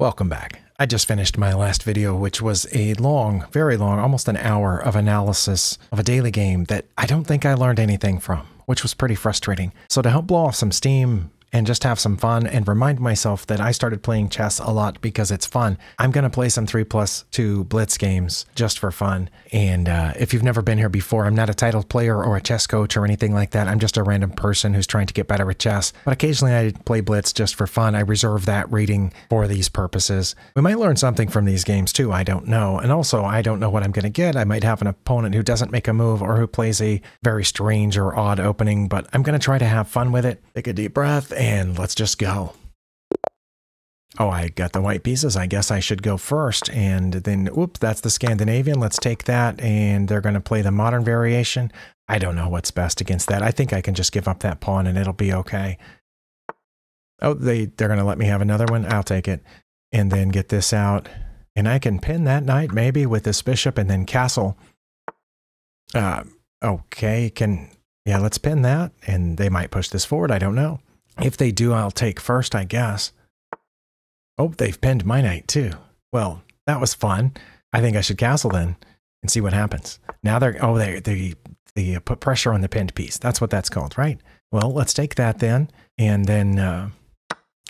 Welcome back. I just finished my last video, which was a long, very long, almost an hour of analysis of a daily game that I don't think I learned anything from, which was pretty frustrating. So to help blow off some steam and just have some fun and remind myself that I started playing chess a lot because it's fun. I'm going to play some 3 plus 2 Blitz games just for fun. And uh, if you've never been here before, I'm not a titled player or a chess coach or anything like that. I'm just a random person who's trying to get better at chess. But occasionally I play Blitz just for fun. I reserve that rating for these purposes. We might learn something from these games too. I don't know. And also, I don't know what I'm going to get. I might have an opponent who doesn't make a move or who plays a very strange or odd opening, but I'm going to try to have fun with it. Take a deep breath and let's just go. Oh, I got the white pieces. I guess I should go first. And then, whoops, that's the Scandinavian. Let's take that. And they're going to play the modern variation. I don't know what's best against that. I think I can just give up that pawn and it'll be okay. Oh, they, they're going to let me have another one. I'll take it. And then get this out. And I can pin that knight maybe with this bishop and then castle. Uh, okay, can, yeah, let's pin that. And they might push this forward. I don't know. If they do, I'll take first, I guess. Oh, they've pinned my knight too. Well, that was fun. I think I should castle then and see what happens. Now they're, oh, they, they, they put pressure on the pinned piece. That's what that's called, right? Well, let's take that then and then, uh,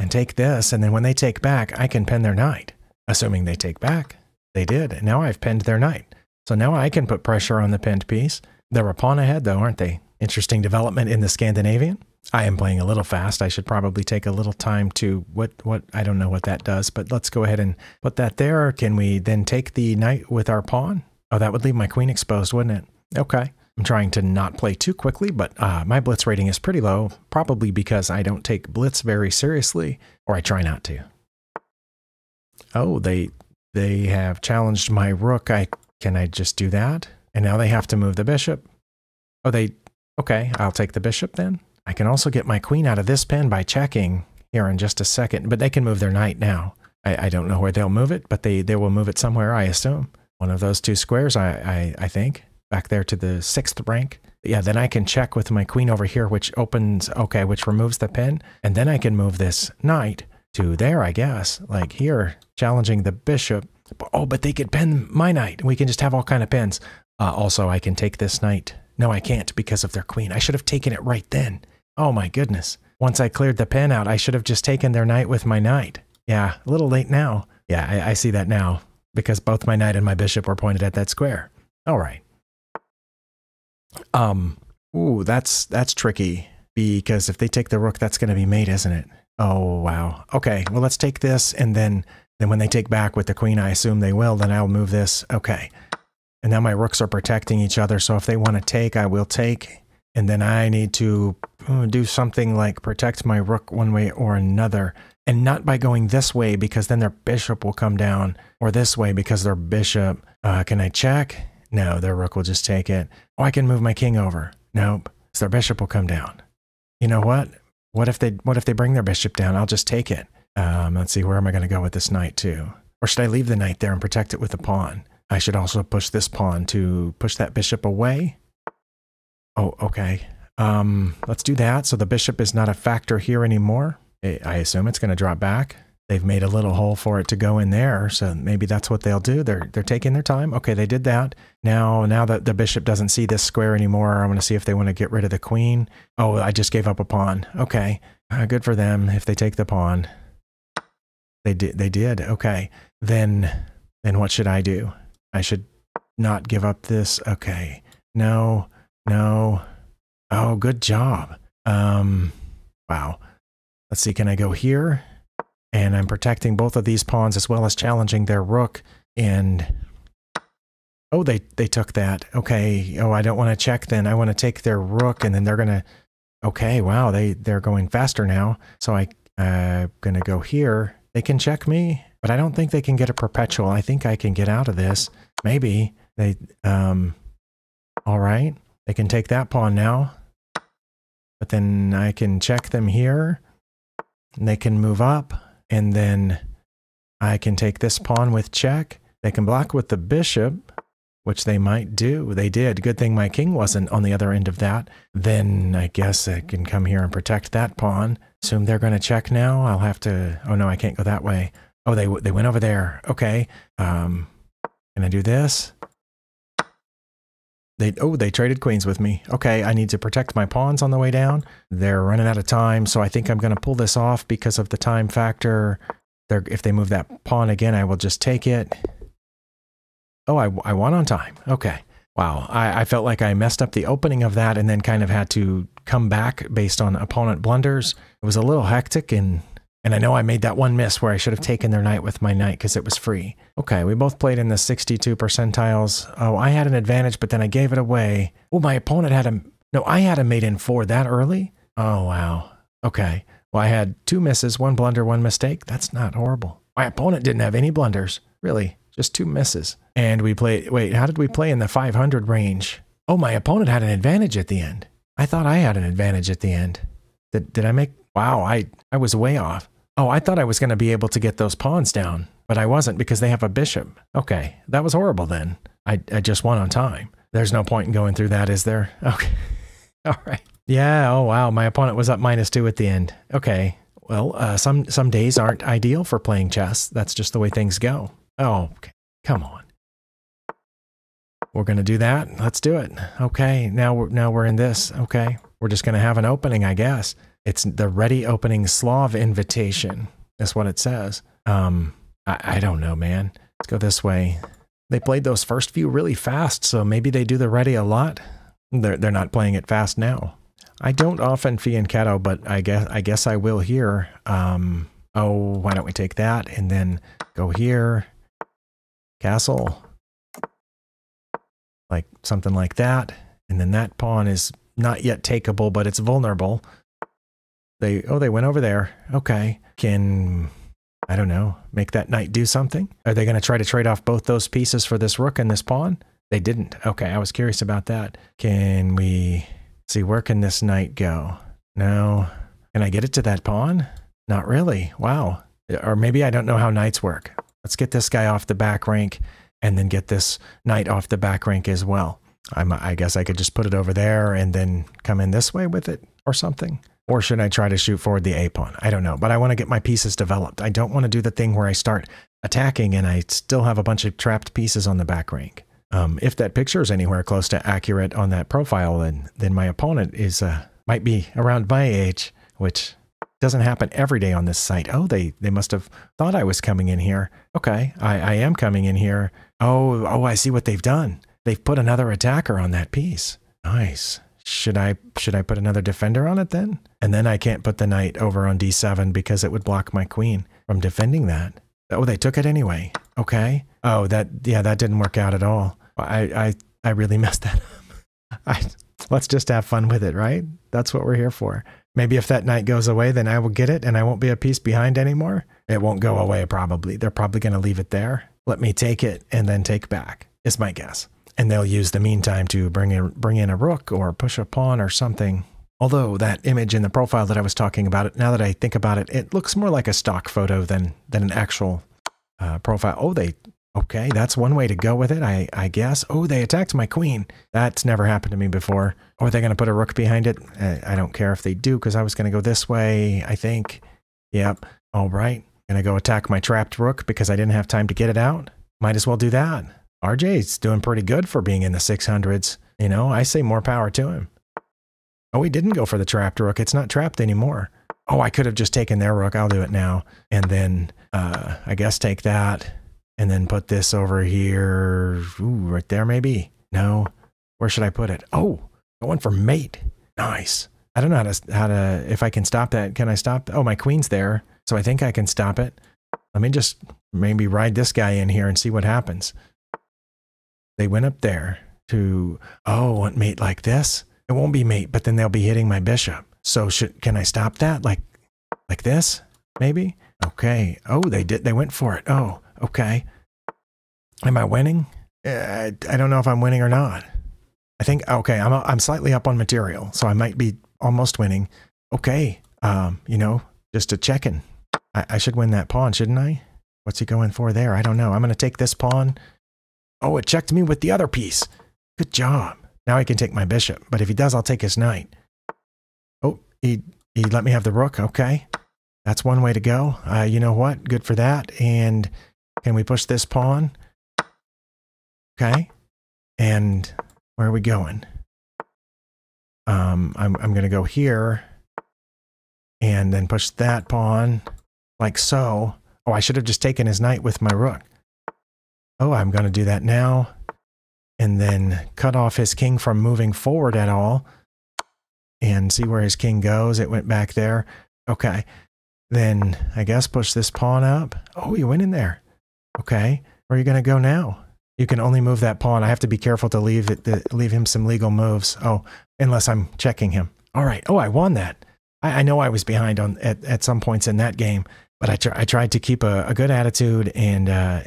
and take this. And then when they take back, I can pin their knight, assuming they take back. They did. And now I've pinned their knight. So now I can put pressure on the pinned piece. They're a pawn ahead though, aren't they? Interesting development in the Scandinavian. I am playing a little fast. I should probably take a little time to what what I don't know what that does, but let's go ahead and put that there. Can we then take the knight with our pawn? Oh, that would leave my queen exposed, wouldn't it? Okay. I'm trying to not play too quickly, but uh, my blitz rating is pretty low, probably because I don't take blitz very seriously, or I try not to. Oh, they they have challenged my rook. I can I just do that? And now they have to move the bishop. Oh, they okay. I'll take the bishop then. I can also get my queen out of this pin by checking here in just a second, but they can move their knight now. I, I don't know where they'll move it, but they, they will move it somewhere, I assume. One of those two squares, I, I, I think, back there to the sixth rank. Yeah, then I can check with my queen over here, which opens, okay, which removes the pin. And then I can move this knight to there, I guess, like here, challenging the bishop. Oh, but they could pin my knight. We can just have all kind of pins. Uh, also, I can take this knight. No, I can't because of their queen. I should have taken it right then. Oh my goodness. Once I cleared the pin out, I should have just taken their knight with my knight. Yeah, a little late now. Yeah, I, I see that now because both my knight and my bishop were pointed at that square. All right. Um, ooh, that's that's tricky because if they take the rook, that's going to be mate, isn't it? Oh wow. Okay, well let's take this, and then then when they take back with the queen, I assume they will. Then I'll move this. Okay, and now my rooks are protecting each other. So if they want to take, I will take, and then I need to uh, do something like protect my rook one way or another. And not by going this way because then their bishop will come down, or this way because their bishop. Uh, can I check? No, their rook will just take it. Oh, I can move my king over. Nope, so their bishop will come down. You know what? What if they what if they bring their bishop down? I'll just take it. Um, let's see, where am I going to go with this knight too? Or should I leave the knight there and protect it with a pawn? I should also push this pawn to push that bishop away. Oh, okay. Um, let's do that. So the bishop is not a factor here anymore. I assume it's going to drop back. They've made a little hole for it to go in there, so maybe that's what they'll do. They're they're taking their time. Okay, they did that. Now now that the bishop doesn't see this square anymore, I'm going to see if they want to get rid of the queen. Oh, I just gave up a pawn. Okay, uh, good for them if they take the pawn. They did. They did. Okay, then then what should I do? I should not give up this. Okay, no, no. Oh, good job. Um, wow. Let's see, can I go here? And I'm protecting both of these pawns as well as challenging their rook. And oh, they they took that. Okay. Oh, I don't want to check then. I want to take their rook, and then they're gonna. Okay. Wow. They they're going faster now. So I I'm uh, gonna go here. They can check me, but I don't think they can get a perpetual. I think I can get out of this. Maybe they. Um. All right. They can take that pawn now. But then I can check them here. And they can move up. And then I can take this pawn with check. They can block with the bishop, which they might do. They did. Good thing my king wasn't on the other end of that. Then I guess I can come here and protect that pawn. Assume they're going to check now. I'll have to... Oh, no, I can't go that way. Oh, they they went over there. Okay. Um, can I do this? They oh they traded queens with me. Okay, I need to protect my pawns on the way down. They're running out of time, so I think I'm going to pull this off because of the time factor. They're, if they move that pawn again, I will just take it. Oh, I, I won on time. Okay. Wow. I, I felt like I messed up the opening of that and then kind of had to come back based on opponent blunders. It was a little hectic and and I know I made that one miss where I should have taken their knight with my knight because it was free. Okay, we both played in the 62 percentiles. Oh, I had an advantage, but then I gave it away. Oh, my opponent had a... No, I had a mate in four that early? Oh, wow. Okay. Well, I had two misses, one blunder, one mistake. That's not horrible. My opponent didn't have any blunders. Really, just two misses. And we played... Wait, how did we play in the 500 range? Oh, my opponent had an advantage at the end. I thought I had an advantage at the end. Did, did I make... Wow, I, I was way off. Oh, I thought I was going to be able to get those pawns down, but I wasn't because they have a bishop. Okay, that was horrible then. I, I just won on time. There's no point in going through that, is there? Okay. All right. Yeah, oh wow, my opponent was up minus two at the end. Okay. Well, uh, some, some days aren't ideal for playing chess. That's just the way things go. Oh, okay. come on. We're going to do that. Let's do it. Okay, now we're, now we're in this. Okay, we're just going to have an opening, I guess. It's the Réti opening Slav invitation. That's what it says. Um, I, I don't know, man. Let's go this way. They played those first few really fast, so maybe they do the Réti a lot. They're, they're not playing it fast now. I don't often fianchetto, but I guess I guess I will here. Um, oh, why don't we take that and then go here, castle, like something like that, and then that pawn is not yet takeable, but it's vulnerable. They oh they went over there. Okay. Can I don't know, make that knight do something? Are they going to try to trade off both those pieces for this rook and this pawn? They didn't. Okay, I was curious about that. Can we see where can this knight go? No. Can I get it to that pawn? Not really. Wow. Or maybe I don't know how knights work. Let's get this guy off the back rank and then get this knight off the back rank as well. I'm, I guess I could just put it over there and then come in this way with it or something. Or should I try to shoot forward the A pawn? I don't know, but I want to get my pieces developed. I don't want to do the thing where I start attacking and I still have a bunch of trapped pieces on the back rank. Um, if that picture is anywhere close to accurate on that profile, then then my opponent is uh, might be around my age, which doesn't happen every day on this site. Oh, they they must have thought I was coming in here. Okay, I, I am coming in here. Oh, oh, I see what they've done. They've put another attacker on that piece. Nice should I should I put another defender on it then? And then I can't put the knight over on d7 because it would block my queen from defending that. Oh, they took it anyway. Okay. Oh, that yeah, that didn't work out at all. I I I really messed that up. I let's just have fun with it, right? That's what we're here for. Maybe if that knight goes away, then I will get it and I won't be a piece behind anymore. It won't go away probably. They're probably going to leave it there. Let me take it and then take back. Is my guess and they'll use the meantime to bring in bring in a rook or push a pawn or something. Although that image in the profile that I was talking about, it now that I think about it, it looks more like a stock photo than than an actual uh, profile. Oh, they okay. That's one way to go with it, I I guess. Oh, they attacked my queen. That's never happened to me before. Or are they going to put a rook behind it? I, I don't care if they do because I was going to go this way. I think. Yep. All right. Gonna go attack my trapped rook because I didn't have time to get it out. Might as well do that. RJ's doing pretty good for being in the 600s. You know, I say more power to him. Oh, he didn't go for the trapped rook. It's not trapped anymore. Oh, I could have just taken their rook. I'll do it now. And then uh, I guess take that and then put this over here. Ooh, right there maybe. No. Where should I put it? Oh, going for mate. Nice. I don't know how to, how to, if I can stop that. Can I stop? Oh, my queen's there. So I think I can stop it. Let me just maybe ride this guy in here and see what happens. They went up there to, oh, want mate like this? It won't be mate, but then they'll be hitting my bishop. So should, can I stop that? Like, like this? Maybe? Okay. Oh, they did. They went for it. Oh, okay. Am I winning? Uh, I don't know if I'm winning or not. I think, okay, I'm, I'm slightly up on material, so I might be almost winning. Okay. Um, you know, just a checking. I, I should win that pawn, shouldn't I? What's he going for there? I don't know. I'm going to take this pawn Oh, it checked me with the other piece. Good job. Now I can take my bishop, but if he does, I'll take his knight. Oh, he, he let me have the rook. Okay. That's one way to go. Uh, you know what? Good for that. And can we push this pawn? Okay. And where are we going? Um, I'm, I'm going to go here and then push that pawn like so. Oh, I should have just taken his knight with my rook. Oh, I'm going to do that now. And then cut off his king from moving forward at all. And see where his king goes. It went back there. Okay. Then I guess push this pawn up. Oh, you went in there. Okay. Where are you going to go now? You can only move that pawn. I have to be careful to leave it, to leave him some legal moves. Oh, unless I'm checking him. All right. Oh, I won that. I, I know I was behind on at, at some points in that game, but I, tr- I tried to keep a, a good attitude, and uh,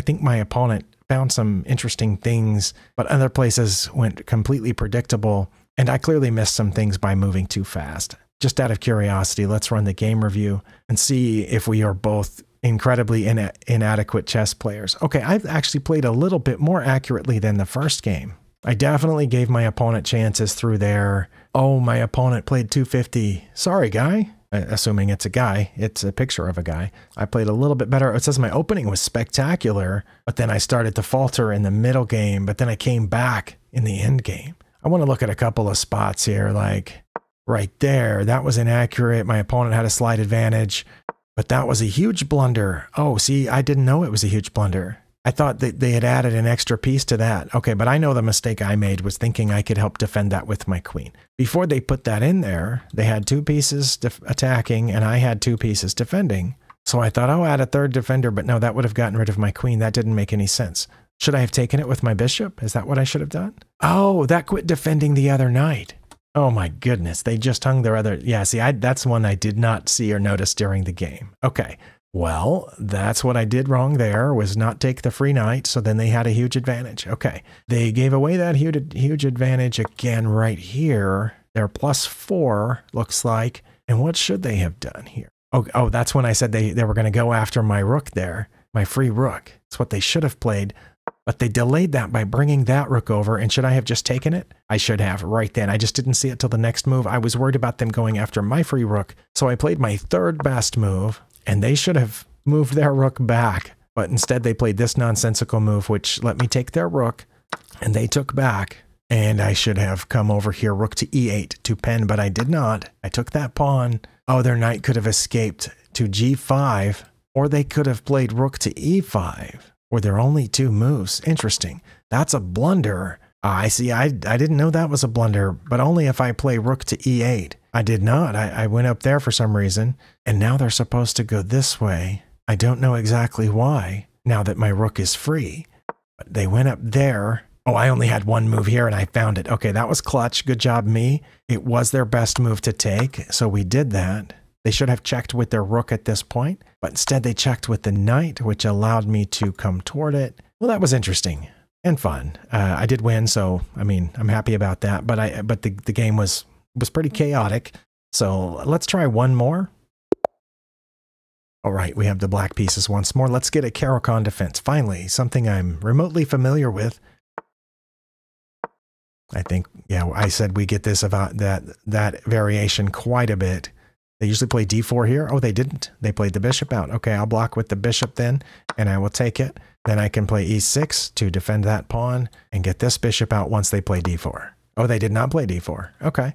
I think my opponent found some interesting things, but other places went completely predictable, and I clearly missed some things by moving too fast. Just out of curiosity, let's run the game review and see if we are both incredibly ina- inadequate chess players. Okay, I've actually played a little bit more accurately than the first game. I definitely gave my opponent chances through there. Oh, my opponent played 250. Sorry, guy. Assuming it's a guy, it's a picture of a guy. I played a little bit better. It says my opening was spectacular, but then I started to falter in the middle game, but then I came back in the end game. I want to look at a couple of spots here, like right there. That was inaccurate. My opponent had a slight advantage, but that was a huge blunder. Oh, see, I didn't know it was a huge blunder. I thought that they had added an extra piece to that. Okay, but I know the mistake I made was thinking I could help defend that with my queen. Before they put that in there, they had two pieces attacking and I had two pieces defending. So I thought, oh, add a third defender, but no, that would have gotten rid of my queen. That didn't make any sense. Should I have taken it with my bishop? Is that what I should have done? Oh, that quit defending the other knight. Oh my goodness, they just hung their other. Yeah, see, I, that's one I did not see or notice during the game. Okay, well, that's what I did wrong there was not take the free knight, so then they had a huge advantage. Okay. They gave away that huge huge advantage again right here. They're plus 4 looks like. And what should they have done here? Oh, oh that's when I said they they were going to go after my rook there, my free rook. It's what they should have played. But they delayed that by bringing that rook over. And should I have just taken it? I should have right then. I just didn't see it till the next move. I was worried about them going after my free rook. So I played my third best move, and they should have moved their rook back. But instead, they played this nonsensical move, which let me take their rook, and they took back. And I should have come over here, rook to e8 to pin, but I did not. I took that pawn. Oh, their knight could have escaped to g5, or they could have played rook to e5, were there only two moves. Interesting. That's a blunder. Ah, I see. I, I didn't know that was a blunder, but only if I play rook to e8. I did not. I, I went up there for some reason, and now they're supposed to go this way. I don't know exactly why, now that my rook is free. But they went up there. Oh, I only had one move here and I found it. Okay, that was clutch. Good job, me. It was their best move to take, so we did that. They should have checked with their rook at this point, but instead they checked with the knight, which allowed me to come toward it. Well, that was interesting and fun. Uh, I did win, so I mean, I'm happy about that. But I, but the the game was was pretty chaotic. So let's try one more. All right, we have the black pieces once more. Let's get a Caro-Kann defense. Finally, something I'm remotely familiar with. I think, yeah, I said we get this about that that variation quite a bit. They usually play d4 here. Oh, they didn't. They played the bishop out. Okay, I'll block with the bishop then, and I will take it. Then I can play e6 to defend that pawn and get this bishop out once they play d4. Oh, they did not play d4. Okay.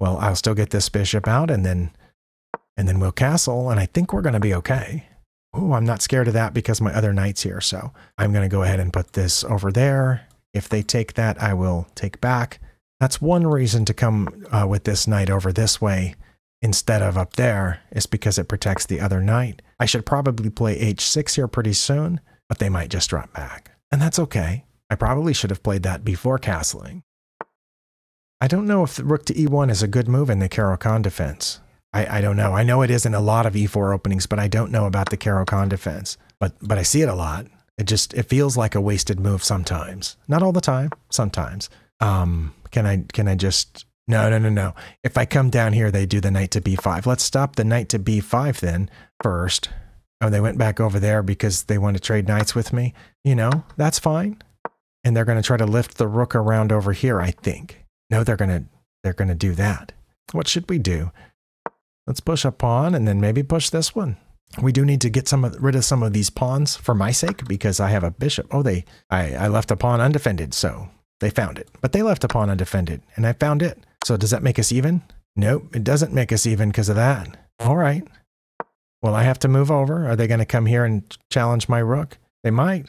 Well, I'll still get this bishop out and then and then we'll castle, and I think we're going to be okay. Oh, I'm not scared of that because my other knight's here, so I'm going to go ahead and put this over there. If they take that, I will take back. That's one reason to come uh, with this knight over this way instead of up there, is because it protects the other knight. I should probably play h6 here pretty soon, but they might just drop back. And that's okay. I probably should have played that before castling. I don't know if the rook to e1 is a good move in the Caro-Kann defense. I, I don't know. I know it isn't a lot of e4 openings, but I don't know about the Caro-Kann defense. But but I see it a lot. It just it feels like a wasted move sometimes. Not all the time, sometimes. Um, can I can I just no no no no. If I come down here, they do the knight to b5. Let's stop the knight to b5 then first. Oh, they went back over there because they want to trade knights with me. You know, that's fine. And they're going to try to lift the rook around over here, I think. No, they're to they're to do that. What should we do? Let's push a pawn and then maybe push this one. We do need to get some of, rid of some of these pawns for my sake because I have a bishop. Oh, they I, I left a pawn undefended, so they found it. But they left a pawn undefended, and I found it. So does that make us even? Nope, it doesn't make us even because of that. All right. Well, I have to move over. Are they going to come here and challenge my rook? They might.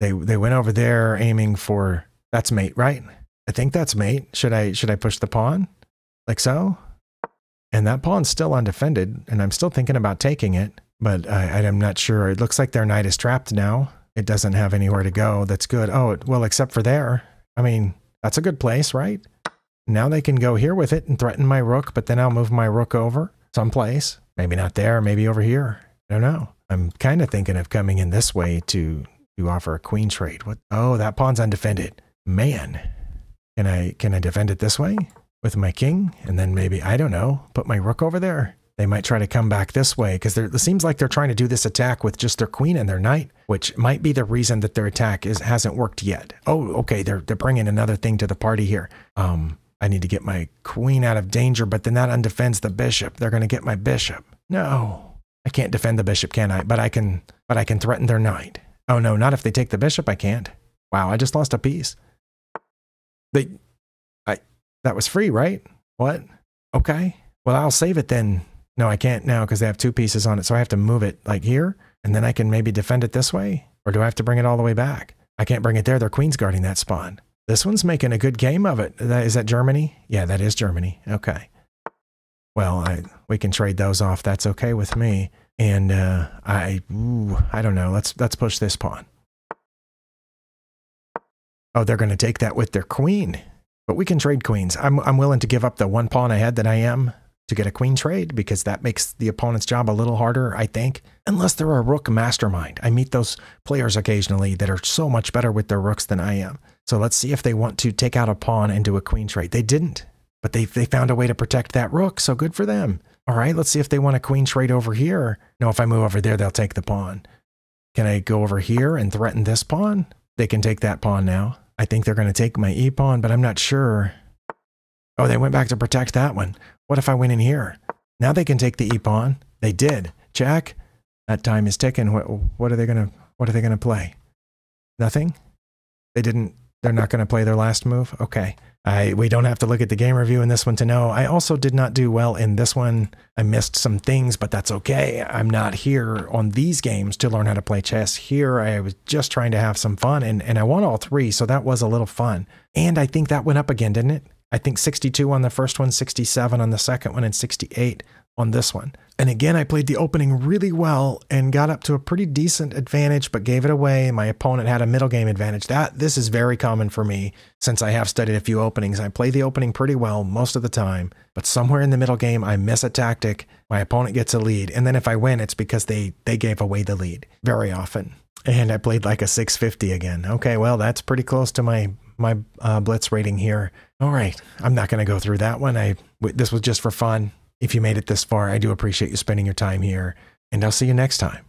They they went over there aiming for that's mate, right? I think that's mate. Should I should I push the pawn? Like so? And that pawn's still undefended, and I'm still thinking about taking it, but I, I'm not sure. It looks like their knight is trapped now. It doesn't have anywhere to go. That's good. Oh, well, except for there. I mean, that's a good place, right? Now they can go here with it and threaten my rook, but then I'll move my rook over someplace. Maybe not there, maybe over here. I don't know. I'm kind of thinking of coming in this way to to offer a queen trade. What? Oh, that pawn's undefended. Man, can I can I defend it this way? with my king, and then maybe, I don't know, put my rook over there. They might try to come back this way because it seems like they're trying to do this attack with just their queen and their knight, which might be the reason that their attack is hasn't worked yet. Oh, okay, they're they're bringing another thing to the party here. Um, I need to get my queen out of danger, but then that undefends the bishop. They're going to get my bishop. No, I can't defend the bishop, can I? But I can, but I can threaten their knight. Oh no, not if they take the bishop. I can't. Wow, I just lost a piece. They I, that was free, right? What? Okay. Well, I'll save it then. No, I can't now because they have two pieces on it. So I have to move it like here and then I can maybe defend it this way. Or do I have to bring it all the way back? I can't bring it there. Their queen's guarding that spawn. This one's making a good game of it. Is that Germany? Yeah, that is Germany. Okay. Well, I, we can trade those off. That's okay with me. And uh, I, ooh, I don't know. Let's let's push this pawn. Oh, they're going to take that with their queen. But we can trade queens. I'm, I'm willing to give up the one pawn ahead that I am to get a queen trade because that makes the opponent's job a little harder, I think. Unless they're a rook mastermind. I meet those players occasionally that are so much better with their rooks than I am. So let's see if they want to take out a pawn and do a queen trade. They didn't, but they, they found a way to protect that rook, so good for them. All right, let's see if they want a queen trade over here. No, if I move over there, they'll take the pawn. Can I go over here and threaten this pawn? They can take that pawn now. I think they're going to take my e-pawn, but I'm not sure. Oh, they went back to protect that one. What if I went in here? Now they can take the e-pawn. They did. Jack, that time is ticking. What, what are they going to, what are they going to play? Nothing? They didn't, they're not going to play their last move? Okay. I we don't have to look at the game review in this one to know. I also did not do well in this one. I missed some things, but that's okay. I'm not here on these games to learn how to play chess. Here I was just trying to have some fun and and I won all three, so that was a little fun. And I think that went up again, didn't it? I think 62 on the first one, 67 on the second one and 68 on this one. And again, I played the opening really well and got up to a pretty decent advantage, but gave it away. My opponent had a middle game advantage. That this is very common for me since I have studied a few openings. I play the opening pretty well most of the time, but somewhere in the middle game, I miss a tactic. My opponent gets a lead, and then if I win, it's because they they gave away the lead very often. And I played like a 650 again. Okay, well that's pretty close to my my uh, blitz rating here. All right, I'm not going to go through that one. I this was just for fun. If you made it this far, I do appreciate you spending your time here, and I'll see you next time.